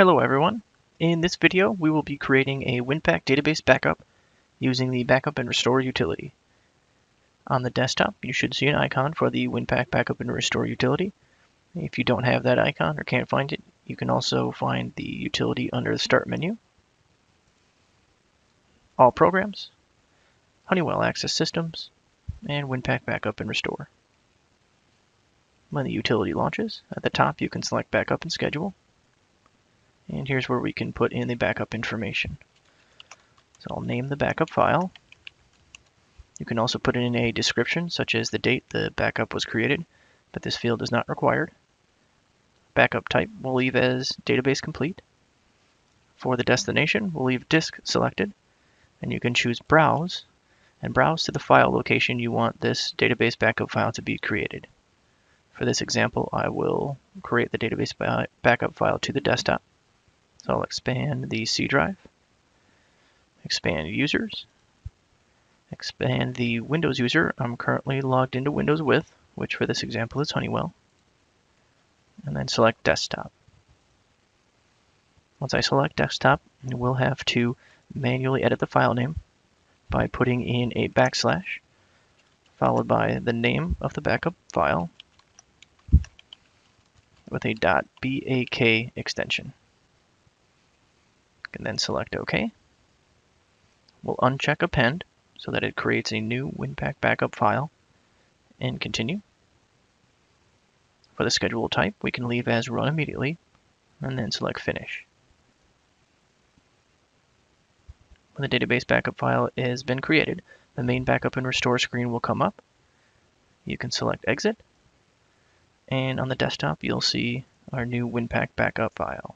Hello everyone. In this video, we will be creating a WIN-PAK database backup using the Backup and Restore utility. On the desktop, you should see an icon for the WIN-PAK Backup and Restore utility. If you don't have that icon or can't find it, you can also find the utility under the Start menu. All Programs, Honeywell Access Systems, and WIN-PAK Backup and Restore. When the utility launches, at the top you can select Backup and Schedule. And here's where we can put in the backup information. So I'll name the backup file. You can also put in a description, such as the date the backup was created, but this field is not required. Backup type we'll leave as database complete. For the destination, we'll leave disk selected, and you can choose browse, and browse to the file location you want this database backup file to be created. For this example, I will create the database backup file to the desktop. So I'll expand the C drive, expand users, expand the Windows user I'm currently logged into Windows with, which for this example is Honeywell, and then select desktop. Once I select desktop, we'll have to manually edit the file name by putting in a backslash followed by the name of the backup file with a .bak extension and then select OK. We'll uncheck append so that it creates a new WIN-PAK backup file and continue. For the schedule type, we can leave as run immediately and then select finish. When the database backup file has been created, the main backup and restore screen will come up. You can select exit and on the desktop you'll see our new WIN-PAK backup file.